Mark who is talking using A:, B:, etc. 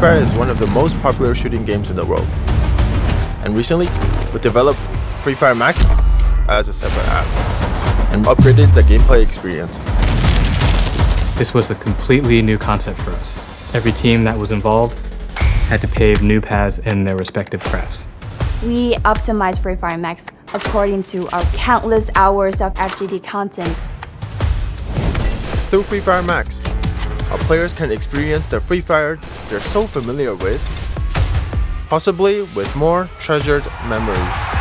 A: Fire is one of the most popular shooting games in the world. And recently, we developed Free Fire Max as a separate app and upgraded the gameplay experience.
B: This was a completely new concept for us. Every team that was involved had to pave new paths in their respective crafts.
C: We optimized Free Fire Max according to our countless hours of FGD content.
A: Through Free Fire Max, our players can experience the Free Fire they're so familiar with, possibly with more treasured memories.